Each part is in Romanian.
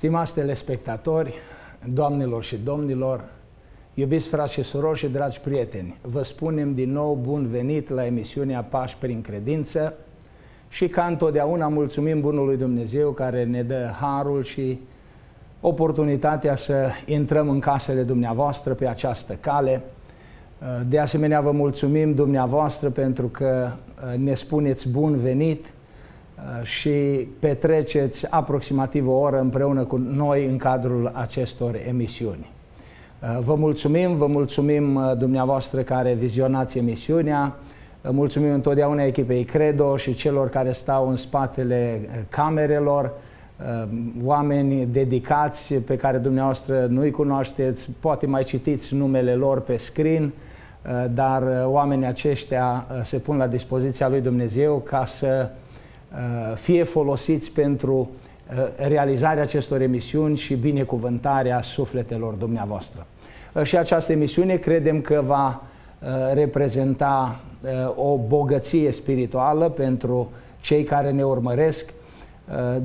Stimați telespectatori, doamnelor și domnilor, iubiți frați și surori și dragi prieteni, vă spunem din nou bun venit la emisiunea Pași prin credință și ca întotdeauna mulțumim Bunului Dumnezeu care ne dă harul și oportunitatea să intrăm în casele dumneavoastră pe această cale. De asemenea, vă mulțumim dumneavoastră pentru că ne spuneți bun venit Uh, și petreceți aproximativ o oră împreună cu noi în cadrul acestor emisiuni. Uh, vă mulțumim, vă mulțumim uh, dumneavoastră care vizionați emisiunea, mulțumim întotdeauna echipei Credo și celor care stau în spatele camerelor, oameni dedicați pe care dumneavoastră nu-i cunoașteți, poate mai citiți numele lor pe screen, dar oamenii aceștia se pun la dispoziția lui Dumnezeu ca să Uh, fie folosiți pentru uh, realizarea acestor emisiuni și binecuvântarea sufletelor dumneavoastră. Uh, și această emisiune credem că va reprezenta o bogăție spirituală pentru cei care ne urmăresc.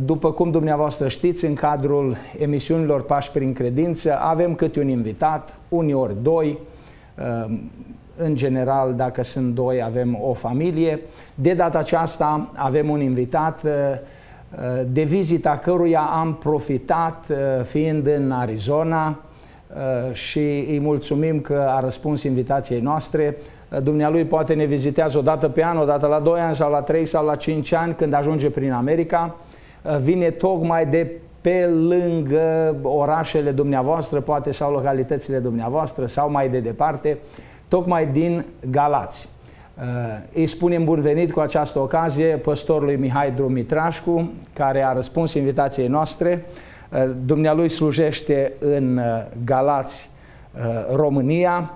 După cum dumneavoastră știți, în cadrul emisiunilor Pași prin credință avem câte un invitat, uneori doi, în general, dacă sunt doi, avem o familie. De data aceasta avem un invitat uh, uh, de vizita căruia am profitat uh, fiind în Arizona și îi mulțumim că a răspuns invitației noastre. Dumnealui poate ne vizitează o dată pe an, o dată la 2 ani sau la 3 sau la 5 ani când ajunge prin America. Vine tocmai de pe lângă orașele dumneavoastră, poate sau localitățile dumneavoastră sau mai de departe tocmai din Galați. Uh, îi spunem bun venit cu această ocazie păstorului Mihai Drumitrașcu, care a răspuns invitației noastre. Uh, dumnealui slujește în uh, Galați, România.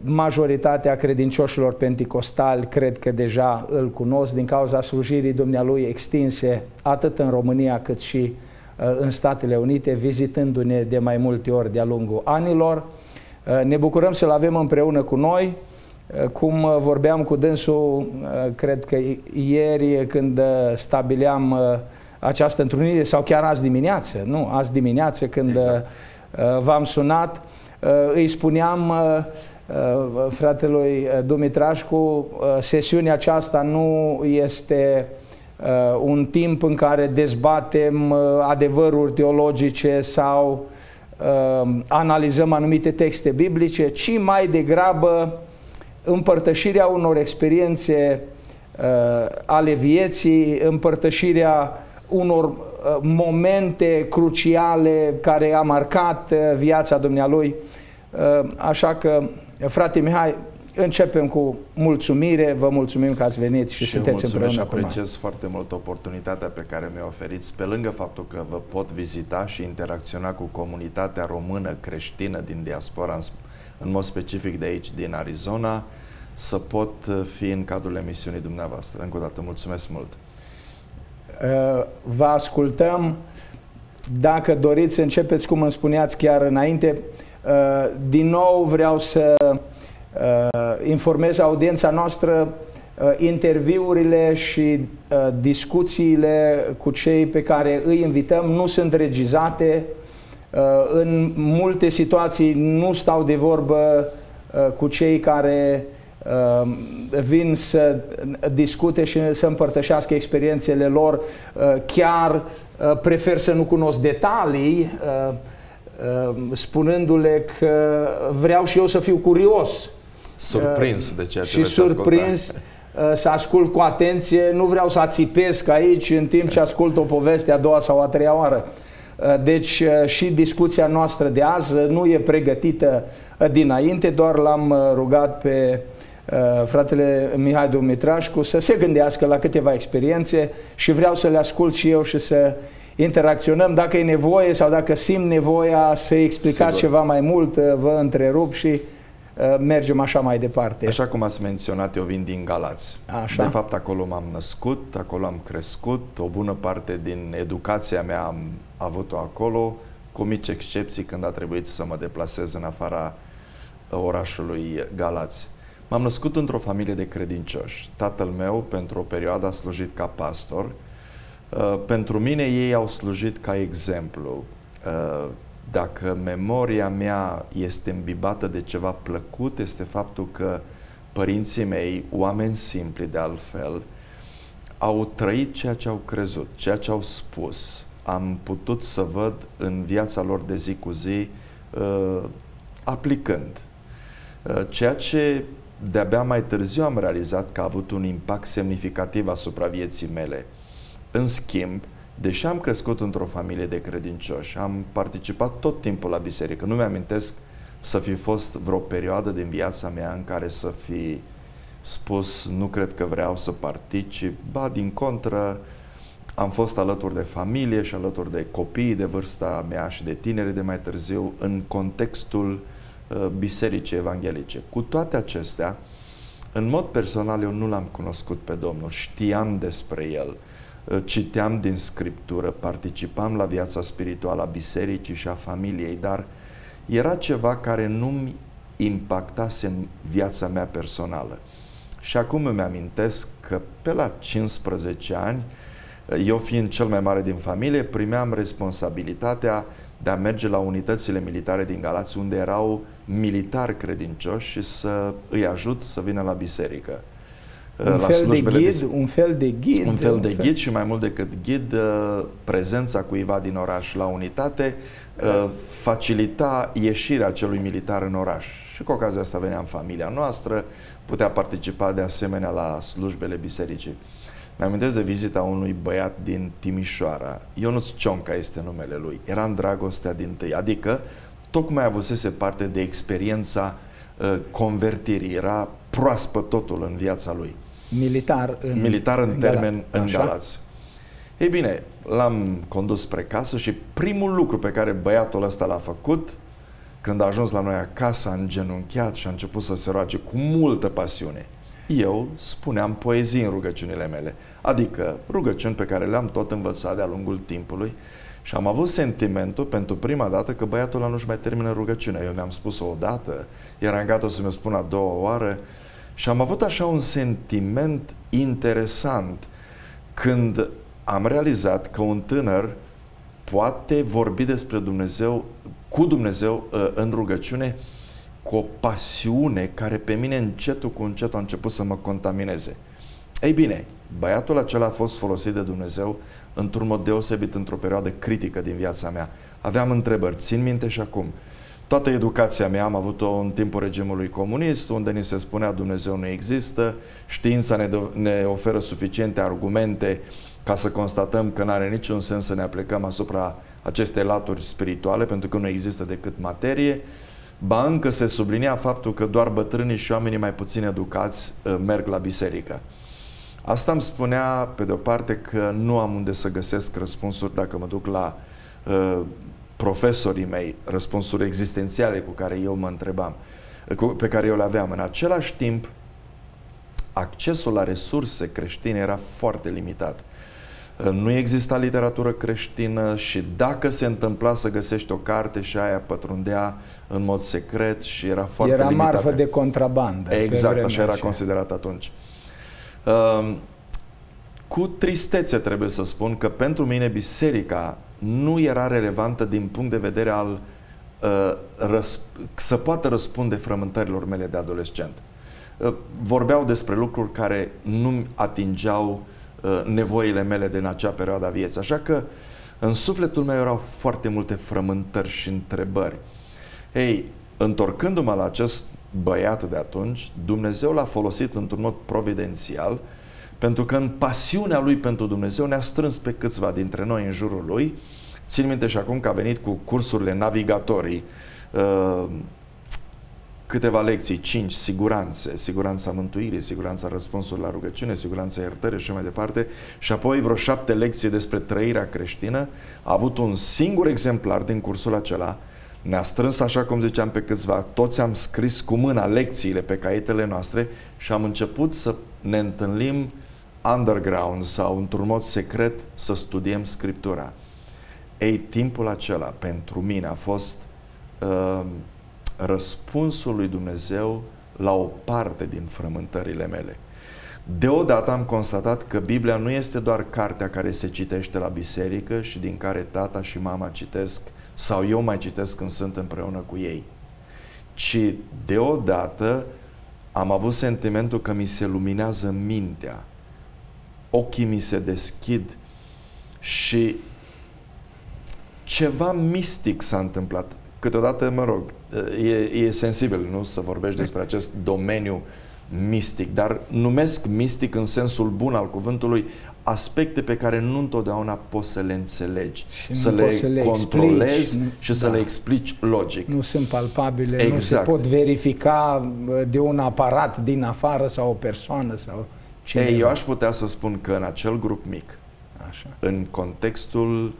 Majoritatea credincioșilor penticostali cred că deja îl cunosc din cauza slujirii dumnealui extinse atât în România cât și în Statele Unite, vizitându-ne de mai multe ori de-a lungul anilor. Uh, ne bucurăm să-l avem împreună cu noi. Uh, cum uh, vorbeam cu dânsul, cred că ieri când stabileam această întrunire, sau chiar azi dimineață, nu, azi dimineață când exact. v-am sunat, îi spuneam fratelui Dumitrașcu, sesiunea aceasta nu este un timp în care dezbatem adevăruri teologice sau uh, analizăm anumite texte biblice, ci mai degrabă împărtășirea unor experiențe uh, ale vieții, împărtășirea unor uh, momente cruciale care a marcat uh, viața dumnealui. Uh, așa că, frate Mihai, Începem cu mulțumire, vă mulțumim că ați venit și, și sunteți împreună și apreciez foarte mult oportunitatea pe care mi-o oferiți, pe lângă faptul că vă pot vizita și interacționa cu comunitatea română creștină din diaspora, în, în mod specific de aici, din Arizona, să pot fi în cadrul emisiunii dumneavoastră. Încă o dată, mulțumesc mult! Uh, vă ascultăm. Dacă doriți să începeți, cum îmi spuneați chiar înainte, uh, din nou vreau să Uh, informez audiența noastră uh, interviurile și uh, discuțiile cu cei pe care îi invităm nu sunt regizate. În multe situații nu stau de vorbă cu cei care vin să discute și să împărtășească experiențele lor. Chiar prefer să nu cunosc detalii, spunându-le că vreau și eu să fiu curios Surprins de ceea ce Și surprins asculta. Uh, să ascult cu atenție, nu vreau să ațipesc aici în timp ce ascult o poveste a doua sau a treia oară. Uh, deci uh, și discuția noastră de azi nu e pregătită dinainte, doar l-am rugat pe fratele Mihai Dumitrașcu să se gândească la câteva experiențe și vreau să le ascult și eu și să interacționăm dacă e nevoie sau dacă simt nevoia să explicați Sigur. ceva mai mult, vă întrerup și Uh, mergem așa mai departe. Așa cum ați menționat, eu vin din Galați. Așa. De fapt, acolo m-am născut, acolo am crescut, o bună parte din educația mea am avut-o acolo, cu mici excepții când a trebuit să mă deplasez în afara orașului Galați. M-am născut într-o familie de credincioși. Tatăl meu, pentru o perioadă, a slujit ca pastor Uh, pentru mine ei au slujit ca exemplu. Uh, dacă memoria mea este îmbibată de ceva plăcut, este faptul că părinții mei, oameni simpli de altfel, au trăit ceea ce au crezut, ceea ce au spus. Am putut să văd în viața lor de zi cu zi uh, aplicând. Uh, ceea ce de-abia mai târziu am realizat că a avut un impact semnificativ asupra vieții mele. În schimb, deși am crescut într-o familie de credincioși, am participat tot timpul la biserică. Nu mi-amintesc să fi fost vreo perioadă din viața mea în care să fi spus nu cred că vreau să particip, ba din contră am fost alături de familie și alături de copii de vârsta mea și de tineri de mai târziu în contextul uh, bisericii evanghelice. Cu toate acestea, în mod personal eu nu l-am cunoscut pe Domnul, știam despre El, uh, citeam din Scriptură, participam la viața spirituală a bisericii și a familiei, dar era ceva care nu-mi impactase în viața mea personală. Și acum îmi amintesc că pe la 15 ani, eu fiind cel mai mare din familie, primeam responsabilitatea de a merge la unitățile militare din Galați, unde erau militari credincioși și să îi ajut să vină la biserică. Un la fel de ghid, un fel de ghid. Un fel de ghid și mai mult decât ghid, uh, prezența cuiva din oraș la unitate uh, facilita ieșirea acelui militar în oraș. Și cu ocazia asta venea în familia noastră, putea participa de asemenea la slujbele bisericii. Mi-amintesc de vizita unui băiat din Timișoara. Ionuț Cionca este numele lui. Era în dragostea din tâi. Adică, tocmai avusese parte de experiența uh, convertirii. Era proaspăt totul în viața lui. Militar în, Militar în, în termen Gala- în Galați. Ei bine, l-am condus spre casă și primul lucru pe care băiatul ăsta l-a făcut când a ajuns la noi acasă, a îngenunchiat și a început să se roage cu multă pasiune. Eu spuneam poezii în rugăciunile mele, adică rugăciuni pe care le-am tot învățat de-a lungul timpului și am avut sentimentul pentru prima dată că băiatul ăla nu-și mai termină rugăciunea. Eu mi-am spus-o odată, eram gata să mi-o spun a doua oară și am avut așa un sentiment interesant când am realizat că un tânăr poate vorbi despre Dumnezeu cu Dumnezeu uh, în rugăciune cu o pasiune care pe mine încetul cu încetul a început să mă contamineze. Ei bine, băiatul acela a fost folosit de Dumnezeu într-un mod deosebit într-o perioadă critică din viața mea. Aveam întrebări, țin minte și acum. Toată educația mea am avut-o în timpul regimului comunist, unde ni se spunea Dumnezeu nu există, știința ne, ne oferă suficiente argumente ca să constatăm că nu are niciun sens să ne aplicăm asupra acestei laturi spirituale, pentru că nu există decât materie. Ba încă se sublinia faptul că doar bătrânii și oamenii mai puțin educați uh, merg la biserică. Asta îmi spunea, pe de o parte, că nu am unde să găsesc răspunsuri dacă mă duc la uh, profesorii mei, răspunsuri existențiale cu care eu mă întrebam, cu, pe care eu le aveam. În același timp, accesul la resurse creștine era foarte limitat nu exista literatură creștină și dacă se întâmpla să găsești o carte și aia pătrundea în mod secret și era foarte Era limitată. marfă de contrabandă. Exact, așa era considerat atunci. Um, cu tristețe trebuie să spun că pentru mine biserica nu era relevantă din punct de vedere al uh, să poată răspunde frământărilor mele de adolescent. Uh, vorbeau despre lucruri care nu atingeau uh, Uh, nevoile mele din acea perioadă a vieții. Așa că în sufletul meu erau foarte multe frământări și întrebări. Ei, întorcându-mă la acest băiat de atunci, Dumnezeu l-a folosit într-un mod providențial pentru că în pasiunea lui pentru Dumnezeu ne-a strâns pe câțiva dintre noi în jurul lui. Țin minte și acum că a venit cu cursurile navigatorii, uh, câteva lecții, cinci, siguranțe, siguranța mântuirii, siguranța răspunsului la rugăciune, siguranța iertării și mai departe, și apoi vreo șapte lecții despre trăirea creștină, a avut un singur exemplar din cursul acela, ne-a strâns, așa cum ziceam pe câțiva, toți am scris cu mâna lecțiile pe caietele noastre și am început să ne întâlnim underground sau într-un mod secret să studiem Scriptura. Ei, timpul acela pentru mine a fost uh, răspunsul lui Dumnezeu la o parte din frământările mele. Deodată am constatat că Biblia nu este doar cartea care se citește la biserică și din care tata și mama citesc sau eu mai citesc când sunt împreună cu ei, ci deodată am avut sentimentul că mi se luminează mintea, ochii mi se deschid și ceva mistic s-a întâmplat. Câteodată, mă rog, e, e sensibil, nu, să vorbești despre acest domeniu mistic, dar numesc mistic în sensul bun al cuvântului aspecte pe care nu întotdeauna poți să le înțelegi, și să le, să le controlezi explici, și da. să le explici logic. Nu sunt palpabile, exact. nu se exact. pot verifica de un aparat din afară sau o persoană sau cineva. Ei, eu aș putea să spun că în acel grup mic, așa. în contextul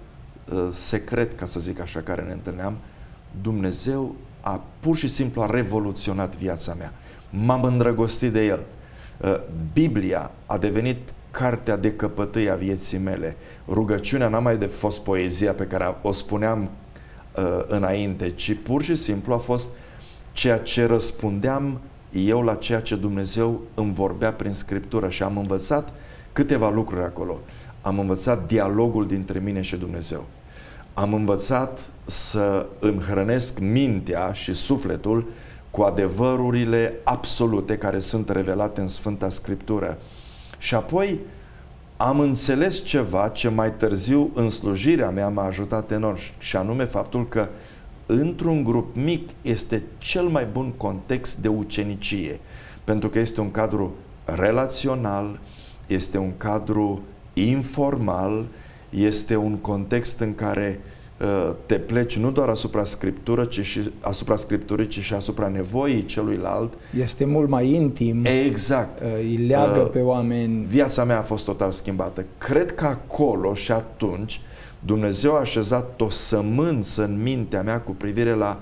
uh, secret, ca să zic așa, care ne întâlneam, Dumnezeu a pur și simplu a revoluționat viața mea. M-am îndrăgostit de El. Uh, Biblia a devenit cartea de căpătâi a vieții mele. Rugăciunea n-a mai de fost poezia pe care o spuneam uh, înainte, ci pur și simplu a fost ceea ce răspundeam eu la ceea ce Dumnezeu îmi vorbea prin Scriptură și am învățat câteva lucruri acolo. Am învățat dialogul dintre mine și Dumnezeu. Am învățat să îmi hrănesc mintea și sufletul cu adevărurile absolute care sunt revelate în Sfânta Scriptură. Și apoi am înțeles ceva ce mai târziu în slujirea mea m-a ajutat enorm și anume faptul că într-un grup mic este cel mai bun context de ucenicie pentru că este un cadru relațional, este un cadru informal, este un context în care uh, Uh, te pleci nu doar asupra scriptură, ci și asupra scripturii, ci și asupra nevoii celuilalt. Este mult mai intim. Exact. Uh, îi leagă uh, pe oameni. Viața mea a fost total schimbată. Cred că acolo și atunci Dumnezeu a așezat o sămânță în mintea mea cu privire la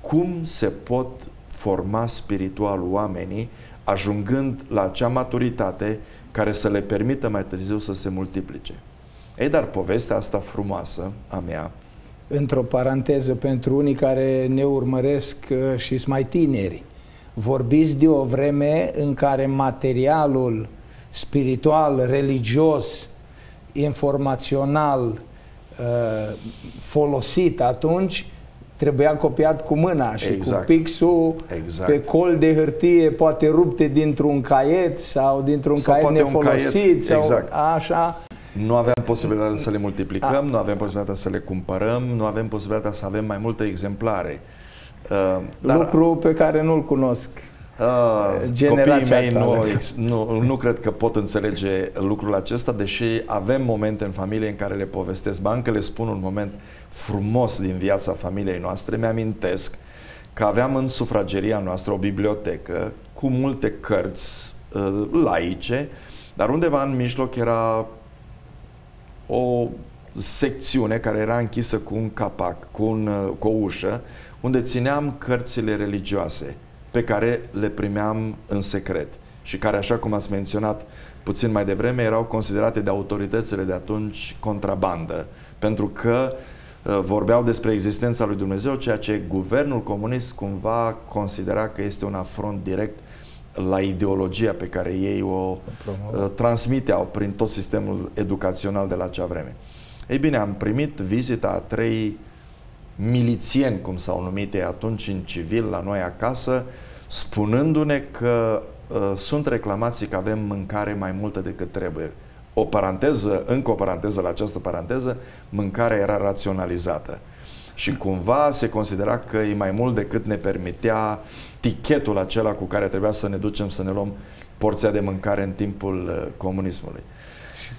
cum se pot forma spiritual oamenii ajungând la acea maturitate care să le permită mai târziu să se multiplice. Ei, dar povestea asta frumoasă a mea într-o paranteză pentru unii care ne urmăresc uh, și sunt mai tineri. Vorbiți de o vreme în care materialul spiritual, religios, informațional uh, folosit atunci trebuia copiat cu mâna și exact. cu pixul exact. pe col de hârtie, poate rupte dintr-un caiet sau dintr-un sau caiet nefolosit. Caiet, sau exact. Așa nu avem posibilitatea să le multiplicăm, A. nu avem posibilitatea să le cumpărăm, nu avem posibilitatea să avem mai multe exemplare. Uh, dar, Lucru pe care nu-l cunosc. Uh, copiii mei nu, nu, nu cred că pot înțelege lucrul acesta, deși avem momente în familie în care le povestesc. Bancă le spun un moment frumos din viața familiei noastre. Mi-amintesc că aveam în sufrageria noastră o bibliotecă cu multe cărți uh, laice, dar undeva în mijloc era o secțiune care era închisă cu un capac, cu, un, cu o ușă, unde țineam cărțile religioase pe care le primeam în secret. Și care, așa cum ați menționat puțin mai devreme, erau considerate de autoritățile de atunci contrabandă, pentru că uh, vorbeau despre existența lui Dumnezeu, ceea ce guvernul comunist cumva considera că este un afront direct la ideologia pe care ei o uh, transmiteau prin tot sistemul educațional de la acea vreme. Ei bine, am primit vizita a trei milițieni, cum s-au numit ei atunci în civil la noi acasă, spunându-ne că uh, sunt reclamații că avem mâncare mai multă decât trebuie. O paranteză, încă o paranteză la această paranteză, mâncarea era raționalizată. Și cumva se considera că e mai mult decât ne permitea tichetul acela cu care trebuia să ne ducem să ne luăm porția de mâncare în timpul uh, comunismului.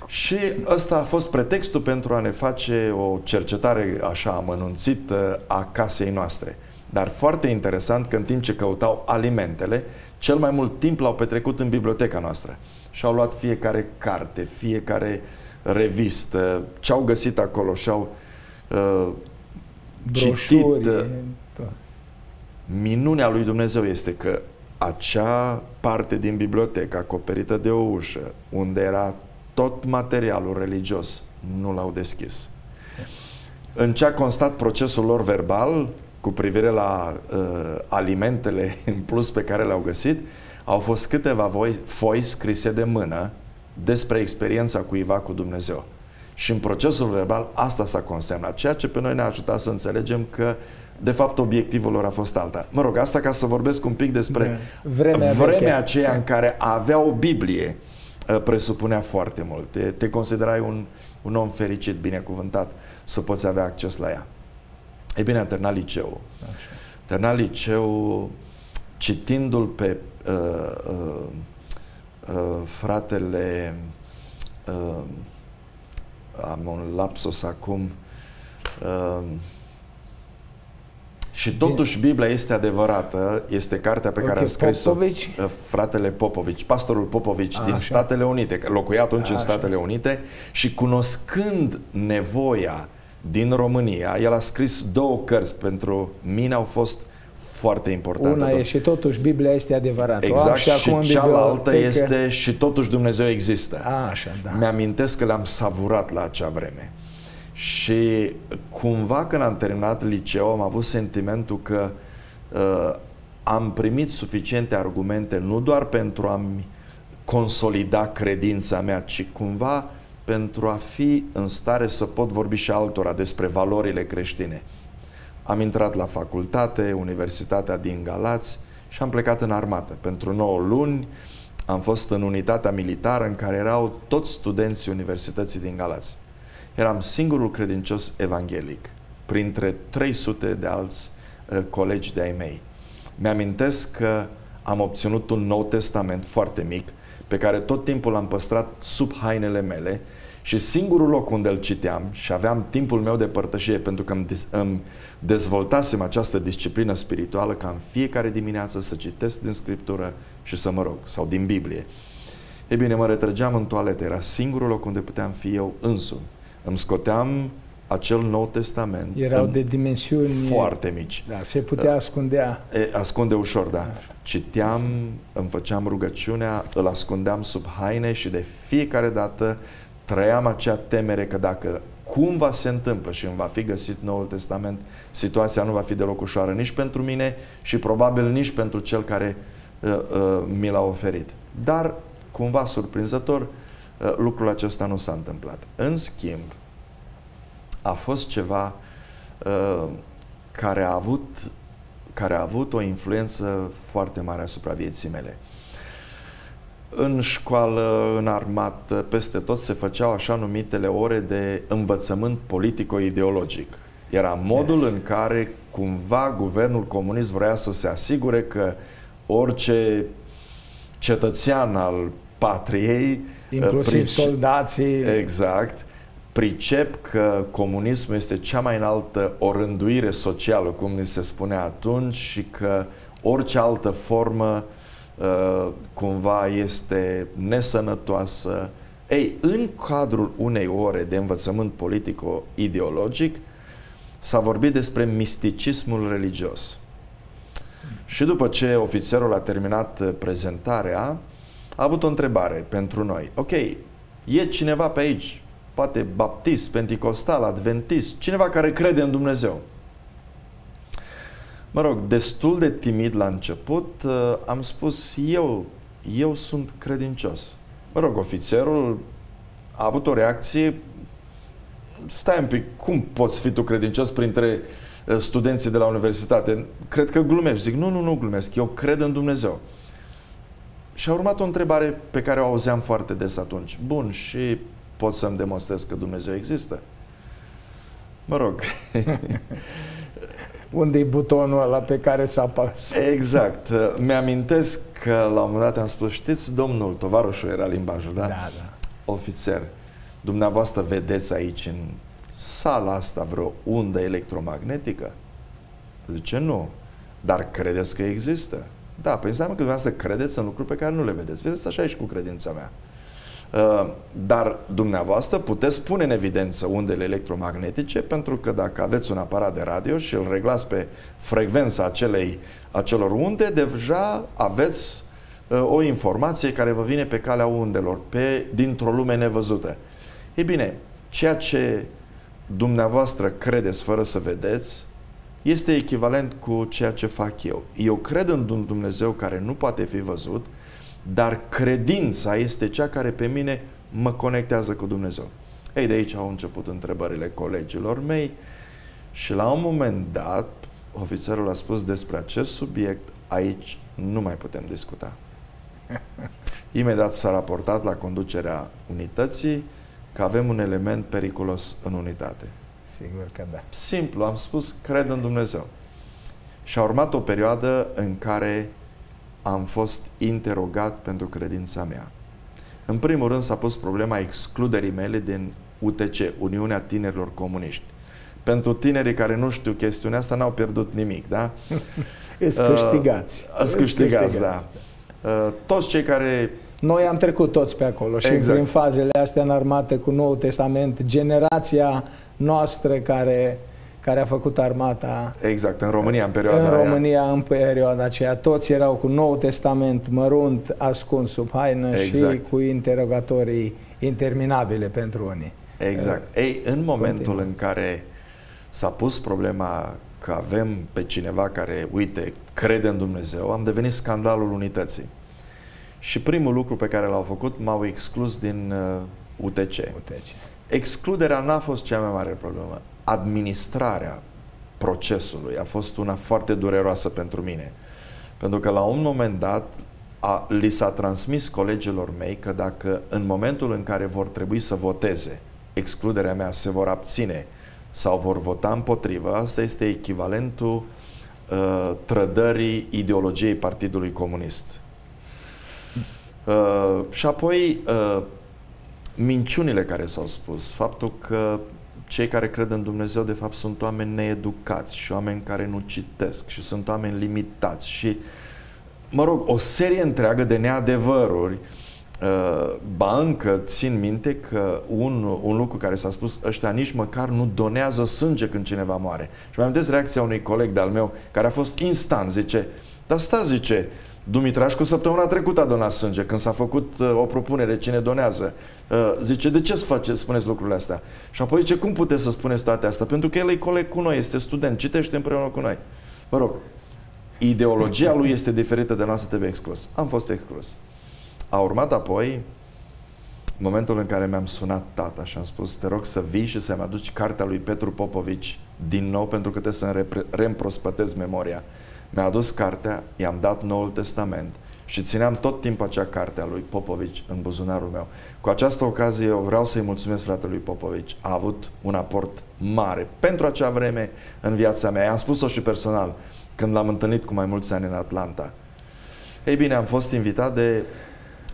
Și ăsta a fost pretextul pentru a ne face o cercetare așa amănunțită a casei noastre. Dar foarte interesant că în timp ce căutau alimentele, cel mai mult timp l-au petrecut în biblioteca noastră. Și au luat fiecare carte, fiecare revistă, ce au găsit acolo și au uh, citit. Uh, minunea lui Dumnezeu este că acea parte din bibliotecă acoperită de o ușă, unde era tot materialul religios, nu l-au deschis. În ce a constat procesul lor verbal cu privire la uh, alimentele în plus pe care le-au găsit, au fost câteva voi, foi scrise de mână despre experiența cuiva cu Dumnezeu. Și în procesul verbal asta s-a consemnat, ceea ce pe noi ne-a ajutat să înțelegem că de fapt obiectivul lor a fost alta. Mă rog, asta ca să vorbesc un pic despre da. vremea, vremea aceea în care avea o Biblie uh, presupunea foarte mult. Te, te considerai un, un om fericit, binecuvântat, să poți avea acces la ea. E bine, a terminat liceu. Așa. Terminat liceu citindu-l pe uh, uh, uh, fratele uh, am un lapsus acum uh, și totuși Biblia este adevărată, este cartea pe okay, care a scris-o Popovici? Uh, fratele Popovici, pastorul Popovici a, din așa. Statele Unite, locuia atunci a, în Statele așa. Unite și cunoscând nevoia din România, el a scris două cărți pentru mine au fost foarte importantă. Una e și totuși Biblia este adevărată. Exact, și, acum și cealaltă este și totuși Dumnezeu există. A, așa, da. Mi-amintesc că le-am savurat la acea vreme. Și cumva când am terminat liceu am avut sentimentul că uh, am primit suficiente argumente nu doar pentru a-mi consolida credința mea, ci cumva pentru a fi în stare să pot vorbi și altora despre valorile creștine. Am intrat la facultate, Universitatea din Galați și am plecat în armată. Pentru 9 luni am fost în unitatea militară în care erau toți studenții Universității din Galați. Eram singurul credincios evanghelic, printre 300 de alți uh, colegi de-ai mei. Mi-amintesc că am obținut un Nou Testament foarte mic, pe care tot timpul l-am păstrat sub hainele mele și singurul loc unde îl citeam și aveam timpul meu de părtășie pentru că îmi, îmi dezvoltasem această disciplină spirituală ca în fiecare dimineață să citesc din Scriptură și să mă rog, sau din Biblie. E bine, mă retrăgeam în toaletă, era singurul loc unde puteam fi eu însumi. Îmi scoteam acel Nou Testament. Erau de dimensiuni foarte mici. Da, se putea ascundea. E, ascunde ușor, da. Citeam, îmi făceam rugăciunea, îl ascundeam sub haine și de fiecare dată trăiam acea temere că dacă cumva se întâmplă și îmi va fi găsit Noul Testament, situația nu va fi deloc ușoară nici pentru mine și probabil nici pentru cel care uh, uh, mi l-a oferit. Dar, cumva surprinzător, uh, lucrul acesta nu s-a întâmplat. În schimb, a fost ceva uh, care, a avut, care a avut o influență foarte mare asupra vieții mele. În școală, în armată, peste tot se făceau așa numitele ore de învățământ politico-ideologic. Era modul yes. în care cumva guvernul comunist vrea să se asigure că orice cetățean al patriei inclusiv price... soldații exact pricep că comunismul este cea mai înaltă orânduire socială, cum ni se spune atunci, și că orice altă formă uh, cumva este nesănătoasă. Ei, în cadrul unei ore de învățământ politico-ideologic s-a vorbit despre misticismul religios. Și după ce ofițerul a terminat prezentarea, a avut o întrebare pentru noi. Ok, e cineva pe aici poate baptist, penticostal, adventist, cineva care crede în Dumnezeu. Mă rog, destul de timid la început, uh, am spus, eu, eu sunt credincios. Mă rog, ofițerul a avut o reacție, stai un pic, cum poți fi tu credincios printre uh, studenții de la universitate? Cred că glumești. Zic, nu, nu, nu glumesc, eu cred în Dumnezeu. Și a urmat o întrebare pe care o auzeam foarte des atunci. Bun, și pot să-mi demonstrez că Dumnezeu există? Mă rog. Unde e butonul ăla pe care să apasă? Exact. Mi-amintesc că la un moment dat am spus, știți, domnul, tovarășul era limbajul, da? Da, da. Ofițer, dumneavoastră vedeți aici în sala asta vreo undă electromagnetică? Zice, nu. Dar credeți că există? Da, păi înseamnă că dumneavoastră credeți în lucruri pe care nu le vedeți. Vedeți, așa e și cu credința mea. Uh, dar dumneavoastră puteți pune în evidență undele electromagnetice pentru că dacă aveți un aparat de radio și îl reglați pe frecvența acelei, acelor unde, deja aveți uh, o informație care vă vine pe calea undelor, pe, dintr-o lume nevăzută. Ei bine, ceea ce dumneavoastră credeți fără să vedeți, este echivalent cu ceea ce fac eu. Eu cred în un Dumnezeu care nu poate fi văzut, dar credința este cea care pe mine mă conectează cu Dumnezeu. Ei, de aici au început întrebările colegilor mei și la un moment dat ofițerul a spus despre acest subiect, aici nu mai putem discuta. Imediat s-a raportat la conducerea unității că avem un element periculos în unitate. Sigur că da. Simplu, am spus, cred în Dumnezeu. Și a urmat o perioadă în care am fost interogat pentru credința mea. În primul rând s-a pus problema excluderii mele din UTC, Uniunea Tinerilor Comuniști. Pentru tinerii care nu știu chestiunea asta, n-au pierdut nimic, da? Ești câștigați. Uh, câștigați, câștigați, da. Uh, toți cei care noi am trecut toți pe acolo și exact. prin fazele astea înarmate cu Noul Testament, generația noastră care, care a făcut armata. Exact, în România în perioada În România aia. în perioada aceea. Toți erau cu Noul Testament mărunt, ascuns sub haină exact. și cu interogatorii interminabile pentru unii. Exact. Uh, Ei, în momentul continuați. în care s-a pus problema că avem pe cineva care, uite, crede în Dumnezeu, am devenit scandalul unității. Și primul lucru pe care l-au făcut, m-au exclus din uh, UTC. UTC. Excluderea n-a fost cea mai mare problemă. Administrarea procesului a fost una foarte dureroasă pentru mine. Pentru că la un moment dat a, li s-a transmis colegilor mei că dacă în momentul în care vor trebui să voteze excluderea mea se vor abține sau vor vota împotrivă, asta este echivalentul uh, trădării ideologiei Partidului Comunist. Uh, și apoi uh, minciunile care s-au spus, faptul că cei care cred în Dumnezeu de fapt sunt oameni needucați și oameni care nu citesc și sunt oameni limitați și mă rog, o serie întreagă de neadevăruri Uh, ba încă țin minte că un, un lucru care s-a spus, ăștia nici măcar nu donează sânge când cineva moare. Și mai amintesc reacția unui coleg de-al meu care a fost instant, zice, dar sta, zice, Dumitrașcu săptămâna trecută a donat sânge când s-a făcut uh, o propunere cine donează. Uh, zice, de ce face, spuneți lucrurile astea? Și apoi zice, cum puteți să spuneți toate astea? Pentru că el e coleg cu noi, este student, citește împreună cu noi. Vă rog, ideologia lui este diferită de noastră, trebuie exclus. Am fost exclus. A urmat apoi momentul în care mi-am sunat tata și am spus, te rog să vii și să-mi aduci cartea lui Petru Popovici din nou pentru că trebuie să-mi reîmprospătez memoria. Mi-a adus cartea, i-am dat Noul Testament și țineam tot timpul acea carte a lui Popovici în buzunarul meu. Cu această ocazie eu vreau să-i mulțumesc fratelui Popovici. A avut un aport mare pentru acea vreme în viața mea. I-am spus-o și personal când l-am întâlnit cu mai mulți ani în Atlanta. Ei bine, am fost invitat de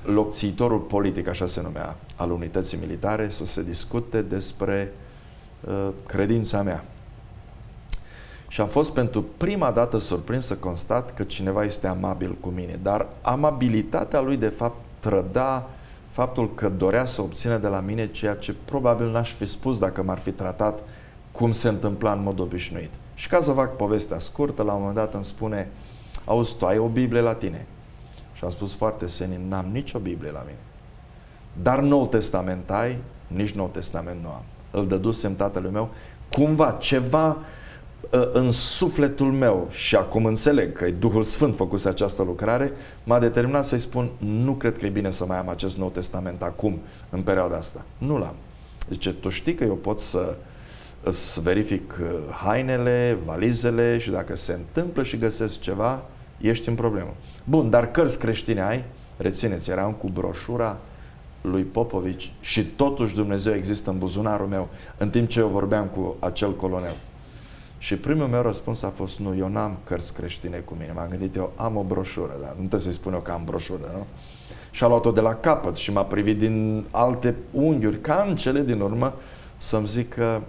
locțitorul politic, așa se numea, al unității militare, să se discute despre uh, credința mea. Și am fost pentru prima dată surprins să constat că cineva este amabil cu mine. Dar amabilitatea lui, de fapt, trăda faptul că dorea să obțină de la mine ceea ce probabil n-aș fi spus dacă m-ar fi tratat cum se întâmpla în mod obișnuit. Și ca să fac povestea scurtă, la un moment dat îmi spune, auzi, tu ai o Biblie la tine? Și am spus foarte senin, n-am nicio Biblie la mine. Dar Nou Testament ai? Nici Nou Testament nu am. Îl dădusem tatălui meu. Cumva, ceva ă, în sufletul meu și acum înțeleg că Duhul Sfânt făcuse această lucrare, m-a determinat să-i spun nu cred că e bine să mai am acest Nou Testament acum, în perioada asta. Nu l-am. Zice, tu știi că eu pot să îți verific ă, hainele, valizele și dacă se întâmplă și găsesc ceva, ești în problemă. Bun, dar cărți creștine ai? Rețineți, eram cu broșura lui Popovici și totuși Dumnezeu există în buzunarul meu în timp ce eu vorbeam cu acel colonel. Și primul meu răspuns a fost, nu, eu n-am cărți creștine cu mine. M-am gândit, eu am o broșură, dar nu trebuie să-i spun eu că am broșură, nu? Și a luat-o de la capăt și m-a privit din alte unghiuri, ca în cele din urmă, să-mi zic că,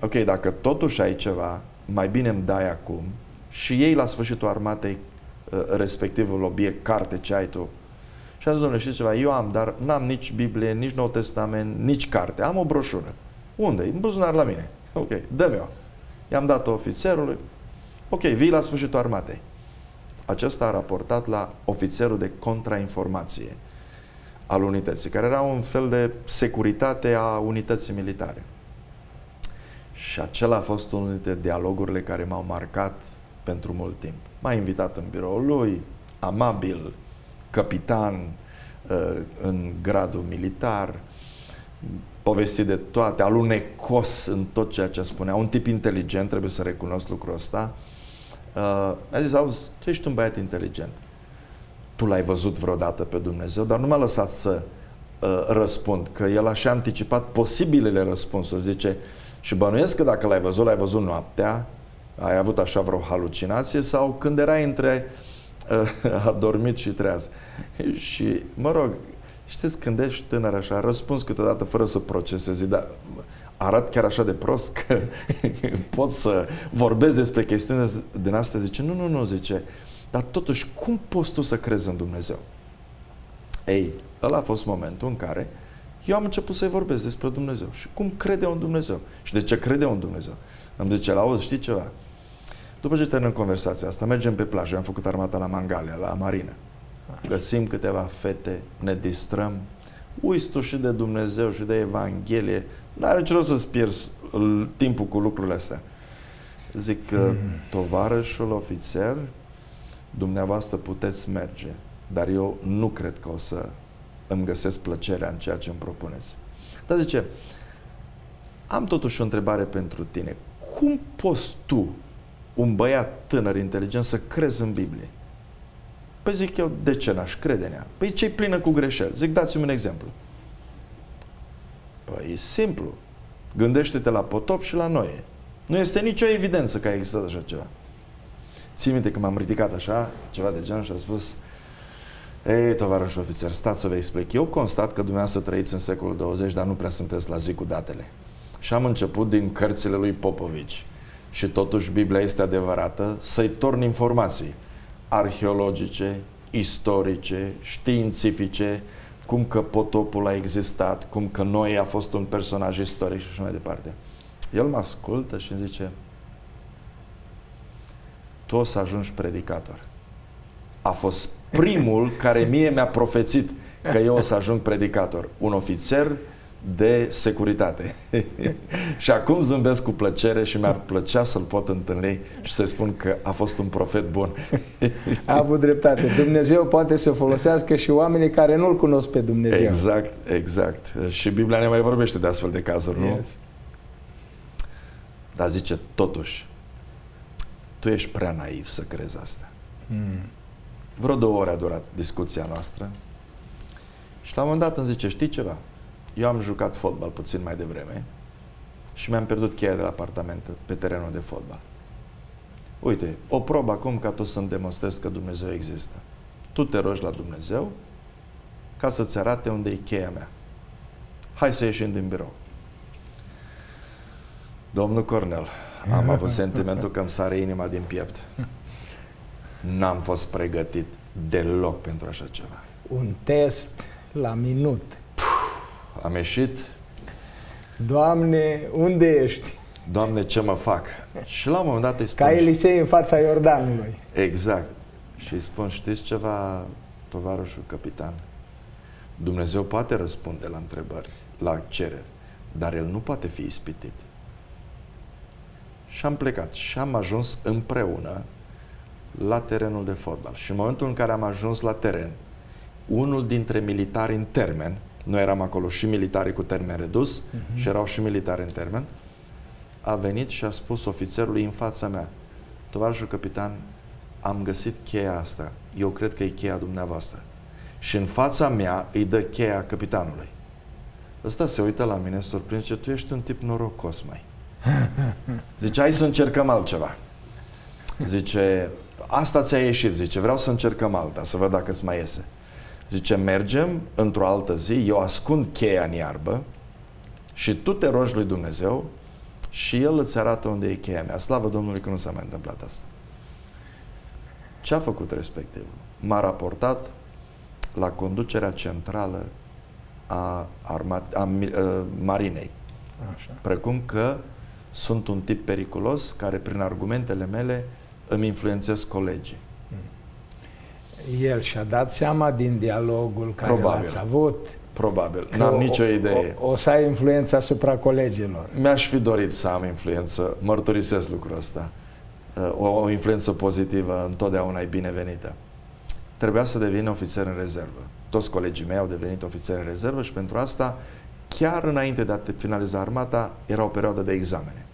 ok, dacă totuși ai ceva, mai bine îmi dai acum și ei la sfârșitul armatei Uh, respectivul obiect, carte ce ai tu. Și a zis, domnule, știți ceva, eu am, dar n-am nici Biblie, nici Nou Testament, nici carte. Am o broșură. Unde? În buzunar la mine. Ok, dă-mi-o. I-am dat-o ofițerului. Ok, vii la sfârșitul armatei. Acesta a raportat la ofițerul de contrainformație al unității, care era un fel de securitate a unității militare. Și acela a fost unul dintre dialogurile care m-au marcat pentru mult timp. M-a invitat în biroul lui, amabil, capitan uh, în gradul militar, povestit de toate, alunecos în tot ceea ce spunea, un tip inteligent, trebuie să recunosc lucrul ăsta. Uh, a zis, auzi, tu ești un băiat inteligent. Tu l-ai văzut vreodată pe Dumnezeu, dar nu m-a lăsat să uh, răspund, că el așa anticipat posibilele răspunsuri. Zice, și bănuiesc că dacă l-ai văzut, l-ai văzut noaptea, ai avut așa vreo halucinație sau când erai între uh, adormit și treaz. și, mă rog, știți, când ești tânăr așa, răspuns câteodată fără să procesezi, dar arăt chiar așa de prost că pot să vorbesc despre chestiuni din astea. Zice, nu, nu, nu, zice, dar totuși, cum poți tu să crezi în Dumnezeu? Ei, ăla a fost momentul în care eu am început să-i vorbesc despre Dumnezeu și cum crede un Dumnezeu și de ce crede un Dumnezeu. Îmi zice, la auzi, știi ceva? După ce terminăm conversația asta, mergem pe plajă, am făcut armata la Mangalia, la Marină. Găsim câteva fete, ne distrăm, uiți tu și de Dumnezeu și de Evanghelie, nu are ce rost să-ți pierzi timpul cu lucrurile astea. Zic că hmm. tovarășul ofițer, dumneavoastră puteți merge, dar eu nu cred că o să îmi găsesc plăcerea în ceea ce îmi propuneți. Dar zice, am totuși o întrebare pentru tine. Cum poți tu, un băiat tânăr inteligent, să crezi în Biblie? Păi zic eu, de ce n-aș crede în ea? Păi ce plină cu greșeli? Zic, dați-mi un exemplu. Păi e simplu. Gândește-te la potop și la Noe. Nu este nicio evidență că a existat așa ceva. Țin minte că m-am ridicat așa, ceva de genul și a spus ei, tovarăș ofițer, stați să vă explic. Eu constat că dumneavoastră trăiți în secolul 20, dar nu prea sunteți la zi cu datele. Și am început din cărțile lui Popovici. Și totuși Biblia este adevărată, să-i torn informații arheologice, istorice, științifice, cum că potopul a existat, cum că Noe a fost un personaj istoric și așa mai departe. El mă ascultă și îmi zice, tu o să ajungi predicator. A fost primul care mie mi-a profețit că eu o să ajung predicator. Un ofițer de securitate. și acum zâmbesc cu plăcere și mi-ar plăcea să-l pot întâlni și să-i spun că a fost un profet bun. a avut dreptate. Dumnezeu poate să folosească și oamenii care nu-L cunosc pe Dumnezeu. Exact, exact. Și Biblia ne mai vorbește de astfel de cazuri, nu? Yes. Dar zice, totuși, tu ești prea naiv să crezi asta. Mm. Vreo două ore a durat discuția noastră și la un moment dat îmi zice, știi ceva? Eu am jucat fotbal puțin mai devreme și mi-am pierdut cheia de la apartament pe terenul de fotbal. Uite, o probă acum ca tu să-mi demonstrezi că Dumnezeu există. Tu te rogi la Dumnezeu ca să-ți arate unde e cheia mea. Hai să ieșim din birou. Domnul Cornel, am avut sentimentul că îmi sare inima din piept. N-am fost pregătit deloc pentru așa ceva. Un test la minut. Am ieșit. Doamne, unde ești? Doamne, ce mă fac? Și la un moment dat îi spun... Ca Elisei în fața Iordanului. Exact. Și îi spun, știți ceva, tovarășul capitan? Dumnezeu poate răspunde la întrebări, la cereri, dar El nu poate fi ispitit. Și am plecat și am ajuns împreună la terenul de fotbal. Și în momentul în care am ajuns la teren, unul dintre militari în termen, noi eram acolo și militari cu termen redus uh-huh. și erau și militari în termen, a venit și a spus ofițerului în fața mea, tovarășul capitan, am găsit cheia asta. Eu cred că e cheia dumneavoastră. Și în fața mea îi dă cheia capitanului. Ăsta se uită la mine surprins, ce tu ești un tip norocos, mai. Zice, hai să încercăm altceva. Zice, asta ți-a ieșit, zice, vreau să încercăm alta, să văd dacă îți mai iese. Zice, mergem într-o altă zi, eu ascund cheia în iarbă și tu te rogi lui Dumnezeu și El îți arată unde e cheia mea. Slavă Domnului că nu s-a mai întâmplat asta. Ce a făcut respectiv? M-a raportat la conducerea centrală a, armat, a, a marinei. Așa. Precum că sunt un tip periculos care prin argumentele mele îmi influențez colegii. El și-a dat seama din dialogul care Probabil. l-ați avut Probabil. N-am nicio idee. O, o să ai influență asupra colegilor. Mi-aș fi dorit să am influență. Mărturisesc lucrul ăsta. Uh, o, o influență pozitivă întotdeauna e binevenită. Trebuia să devin ofițer în rezervă. Toți colegii mei au devenit ofițeri în rezervă și pentru asta, chiar înainte de a finaliza armata, era o perioadă de examene.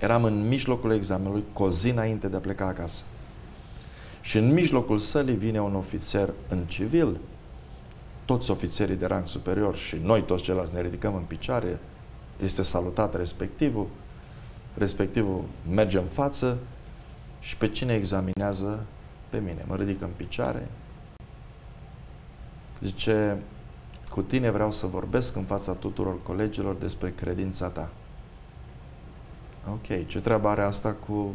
Eram în mijlocul examenului, cu o zi înainte de a pleca acasă. Și în mijlocul sălii vine un ofițer în civil, toți ofițerii de rang superior și noi toți ceilalți ne ridicăm în picioare, este salutat respectivul, respectivul merge în față și pe cine examinează? Pe mine. Mă ridic în picioare, zice, cu tine vreau să vorbesc în fața tuturor colegilor despre credința ta. Ok, ce treabă are asta cu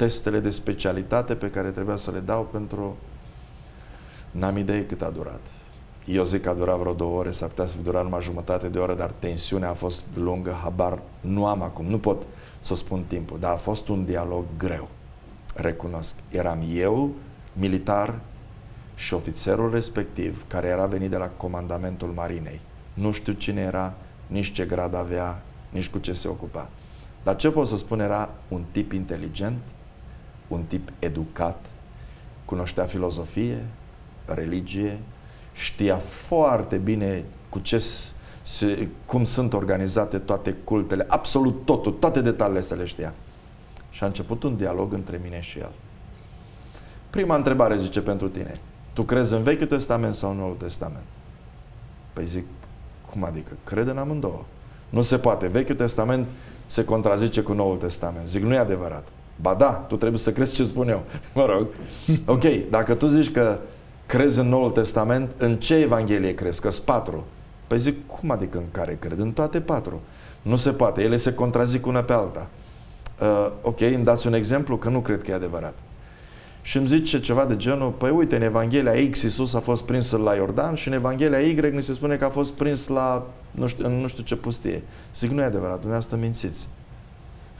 testele de specialitate pe care trebuia să le dau pentru... N-am idee cât a durat. Eu zic că a durat vreo două ore, s-ar putea să fi durat numai jumătate de oră, dar tensiunea a fost lungă, habar nu am acum, nu pot să spun timpul, dar a fost un dialog greu, recunosc. Eram eu, militar, și ofițerul respectiv, care era venit de la comandamentul marinei. Nu știu cine era, nici ce grad avea, nici cu ce se ocupa. Dar ce pot să spun era un tip inteligent, un tip educat, cunoștea filozofie, religie, știa foarte bine cu ce se, cum sunt organizate toate cultele, absolut totul, toate detaliile să le știa. Și a început un dialog între mine și el. Prima întrebare, zice, pentru tine. Tu crezi în Vechiul Testament sau în Noul Testament? Păi zic, cum adică? Cred în amândouă. Nu se poate. Vechiul Testament se contrazice cu Noul Testament. Zic, nu e adevărat. Ba da, tu trebuie să crezi ce spun eu. Mă rog. Ok, dacă tu zici că crezi în Noul Testament, în ce Evanghelie crezi? Că sunt patru. Păi zic, cum adică în care cred? În toate patru. Nu se poate. Ele se contrazic una pe alta. Uh, ok, îmi dați un exemplu că nu cred că e adevărat. Și îmi zice ceva de genul, păi uite, în Evanghelia X Iisus a fost prins la Iordan și în Evanghelia Y ni se spune că a fost prins la nu știu, în nu știu ce pustie. Zic, nu e adevărat, dumneavoastră mințiți.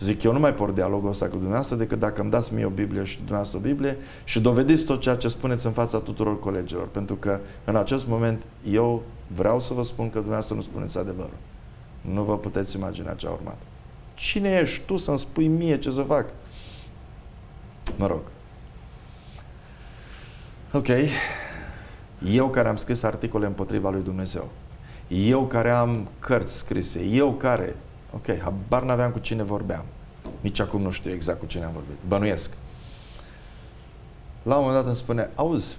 Zic, eu nu mai port dialogul ăsta cu dumneavoastră decât dacă îmi dați mie o Biblie și dumneavoastră o Biblie și dovediți tot ceea ce spuneți în fața tuturor colegilor. Pentru că în acest moment eu vreau să vă spun că dumneavoastră nu spuneți adevărul. Nu vă puteți imagina ce a urmat. Cine ești tu să-mi spui mie ce să fac? Mă rog. Ok. Eu care am scris articole împotriva lui Dumnezeu. Eu care am cărți scrise. Eu care Ok, habar n-aveam cu cine vorbeam. Nici acum nu știu exact cu cine am vorbit. Bănuiesc. La un moment dat îmi spune, auzi,